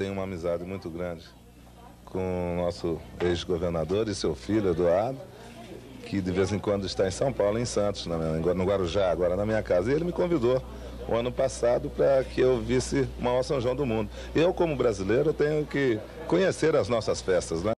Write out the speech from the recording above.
tenho uma amizade muito grande com o nosso ex-governador e seu filho, Eduardo, que de vez em quando está em São Paulo, em Santos, no Guarujá, agora na minha casa. E ele me convidou o ano passado para que eu visse o maior São João do mundo. Eu, como brasileiro, tenho que conhecer as nossas festas, né?